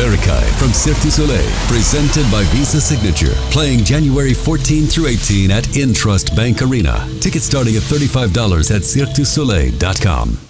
Varekai from Cirque du Soleil, presented by Visa Signature, playing January 14 through 18 at Intrust Bank Arena. Tickets starting at $35 at cirquedusoleil.com.